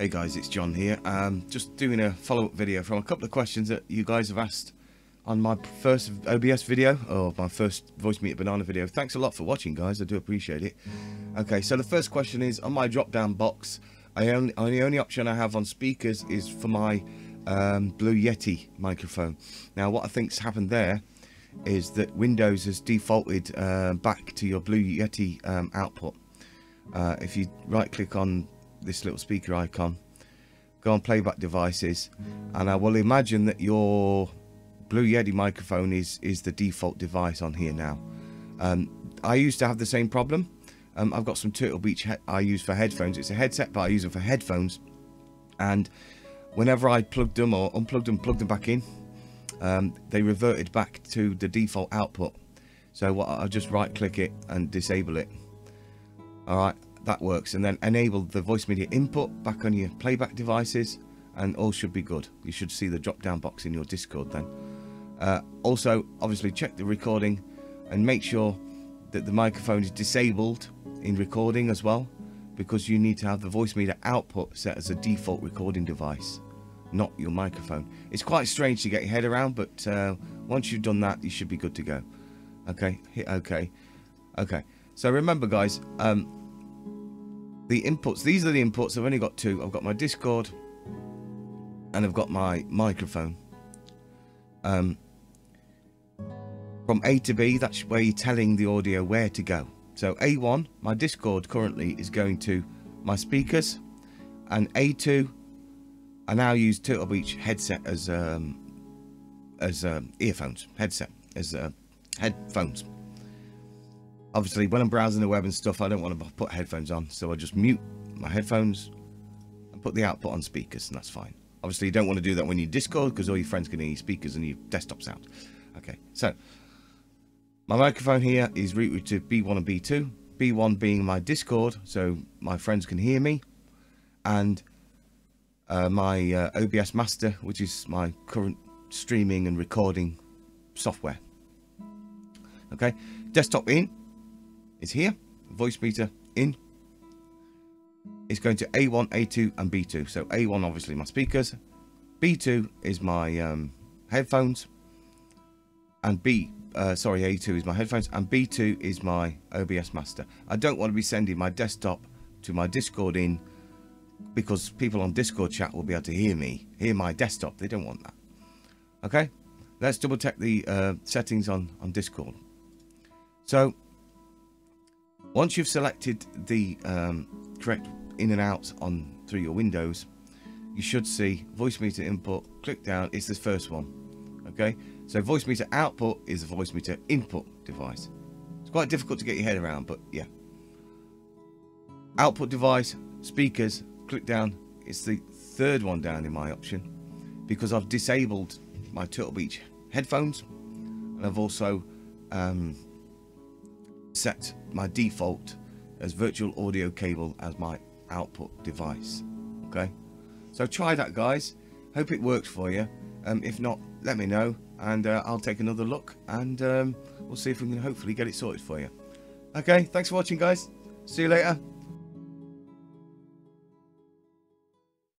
Hey guys, it's John here. Um, just doing a follow-up video from a couple of questions that you guys have asked on my first OBS video, or my first Voice Voicemeeter Banana video. Thanks a lot for watching, guys. I do appreciate it. Okay, so the first question is, on my drop-down box, I only, the only option I have on speakers is for my um, Blue Yeti microphone. Now, what I think's happened there is that Windows has defaulted uh, back to your Blue Yeti um, output. Uh, if you right-click on this little speaker icon. Go on playback devices. And I will imagine that your Blue Yeti microphone is is the default device on here now. Um, I used to have the same problem. Um, I've got some Turtle Beach I use for headphones. It's a headset but I use them for headphones. And whenever I plugged them or unplugged them plugged them back in um, they reverted back to the default output. So I'll just right click it and disable it. Alright that works. And then enable the Voicemeeter input back on your playback devices and all should be good. You should see the drop down box in your discord then. Uh, also obviously check the recording and make sure that the microphone is disabled in recording as well because you need to have the Voicemeeter output set as a default recording device not your microphone. It's quite strange to get your head around but uh, once you've done that you should be good to go. Okay? Hit ok okay. So remember guys um, the inputs these are the inputs. I've only got two. I've got my discord and I've got my microphone. Um, from A to B that's where you're telling the audio where to go. So A1 my discord currently is going to my speakers and A2 I now use Turtle Beach headset as um, as um, earphones headset as uh, headphones obviously when I'm browsing the web and stuff I don't want to put headphones on so I just mute my headphones and put the output on speakers and that's fine. Obviously you don't want to do that when you discord because all your friends can hear your speakers and your desktop sound. Okay so my microphone here is routed to B1 and B2 B1 being my discord so my friends can hear me and uh, my uh, OBS master which is my current streaming and recording software. Okay desktop in is here. Voicemeeter in. It's going to A1, A2 and B2. So A1 obviously my speakers. B2 is my um, headphones. And B, uh, sorry, A2 is my headphones. And B2 is my OBS master. I don't want to be sending my desktop to my Discord in because people on Discord chat will be able to hear me, hear my desktop. They don't want that. Okay, let's double check the uh, settings on, on Discord. So once you've selected the um, correct in and out on through your windows, you should see Voicemeeter input. Click down, it's the first one. Okay, so Voicemeeter output is the Voicemeeter input device. It's quite difficult to get your head around, but yeah. Output device, speakers, click down. It's the third one down in my option because I've disabled my Turtle Beach headphones and I've also um, set my default as virtual audio cable as my output device okay? So try that guys. Hope it works for you. Um, if not let me know and uh, I'll take another look and um, we'll see if we can hopefully get it sorted for you. Okay thanks for watching guys. See you later